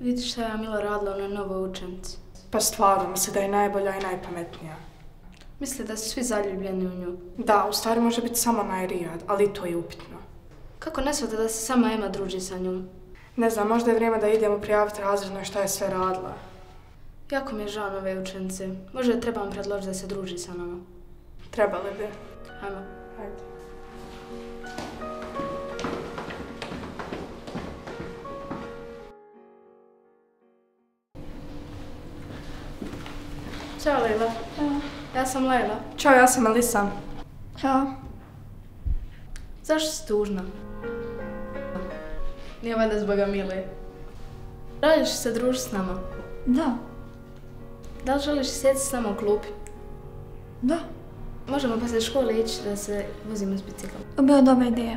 Vidi šta je Mila radila na novoj učenici. Pa stvarno, misli da je najbolja i najpametnija. Misli da su svi zaljubljeni u nju. Da, u stvari može biti samo Najrijad, ali to je upitno. Kako ne shvata da se sama Ema druži sa njom? Ne znam, možda je vrijeme da idemo prijaviti razredno šta je sve radila. Jako mi je žao nove učenice. Možda trebam predložiti da se druži sa nama. Trebali bi. Ajmo. Ajde. Ćao Lejla. Ja sam Lejla. Ćao, ja sam Alisa. Ćao. Zašto si tužna? Nije valjda zbog Mile. Želiš se družiti s nama? Da. Da li želiš sjeti s nama u klupi? Da. Možemo poslije škole ići da se vozimo s biciklom. To bi bila dobra ideja.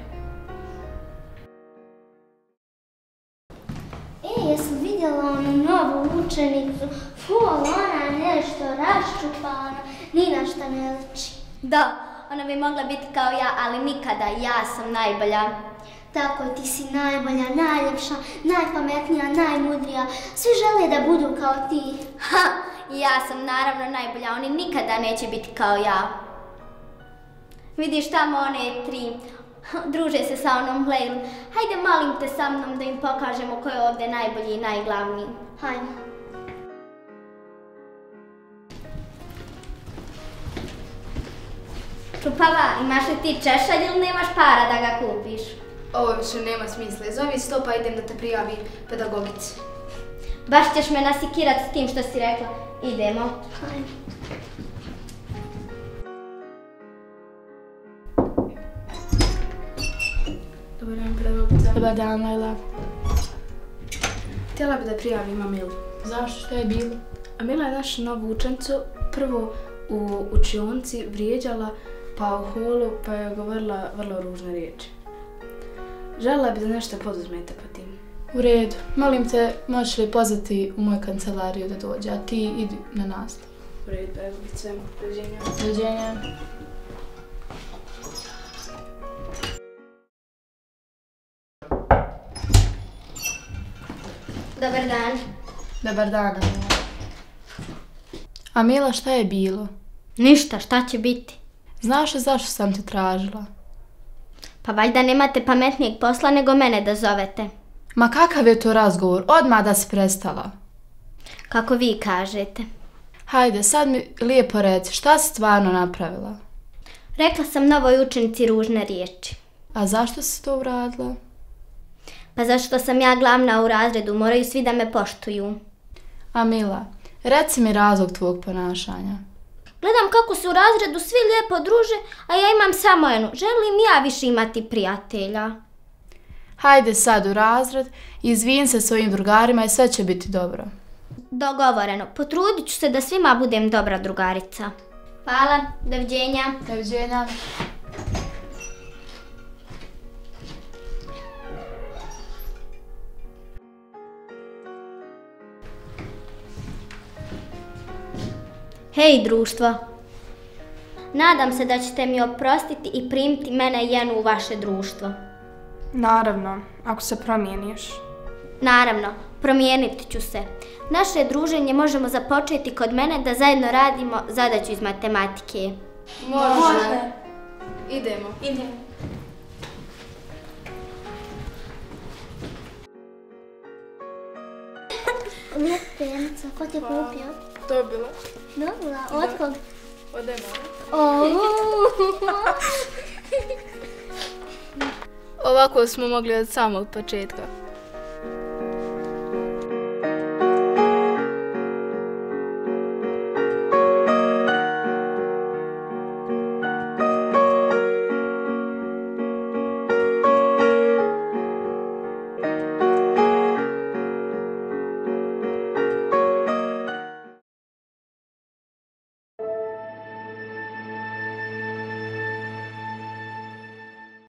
E, jesam vidjela onu novu učenicu? Fu, ona nešto raščupana, ni na šta ne liči. Da, ona bi mogla biti kao ja, ali nikada ja sam najbolja. Tako, ti si najbolja, najljepša, najpametnija, najmudrija. Svi žele da budu kao ti. Ha, ja sam naravno najbolja, oni nikada neće biti kao ja. Vidiš tamo one tri, druže se sa onom Lejlom. Hajde malim te sa mnom da im pokažemo ko je ovdje najbolji i najglavniji. Hajmo. Čupava, imaš li ti češalj ili nemaš para da ga kupiš? Ovo više nema smisla. Zovi sto pa idem da te prijavi pedagogici. Baš ćeš me nasikirat s tim što si rekla. Idemo. Hajmo. Dobar dan, pedagogica. Dobar dan, Lejla. Htjela bi da prijavim Amilu. Zašto? Što je bilo? Amila je našu novu učenicu prvo u učionci vrijeđala, pa u holu, pa je govorila vrlo ružne riječi. Željela bi da nešto poduzmete po tim. U redu. Molim te, možeš li pozvati u moju kancelariju da dođe, a ti idi na nastavu. U redu, pedagogice, doviđenja. Dođenja. Dobar dan. Dobar dan, Amila. Amila, šta je bilo? Ništa, šta će biti? Znaš li zašto sam te tražila? Pa valjda nemate pametnijeg posla nego mene da zovete. Ma kakav je to razgovor? Odmah da si prestala. Kako vi kažete. Hajde, sad mi lijepo reci, šta si stvarno napravila? Rekla sam novoj učenici ružne riječi. A zašto si to uradila? Pa zašto sam ja glavna u razredu, moraju svi da me poštuju. Amila, reci mi razlog tvog ponašanja. Gledam kako se u razredu svi lijepo druže, a ja imam samo jednu. Želim ja više imati prijatelja. Hajde sad u razred, izvin se svojim drugarima i sve će biti dobro. Dogovoreno. Potrudit ću se da svima budem dobra drugarica. Hvala, doviđenja. Doviđenja. Hej društvo. Nadam se da ćete mi oprostiti i primiti mene Jenu u vaše društvo. Naravno, ako se promijeniš. Naravno, promijenit ću se. Naše druženje možemo započeti kod mene da zajedno radimo zadaću iz matematike. Može. Idemo. Idemo. Lijep tenica, ko ti je kupio? Dobila. Dobila, od kog? Od. Ovako smo mogli od samog početka.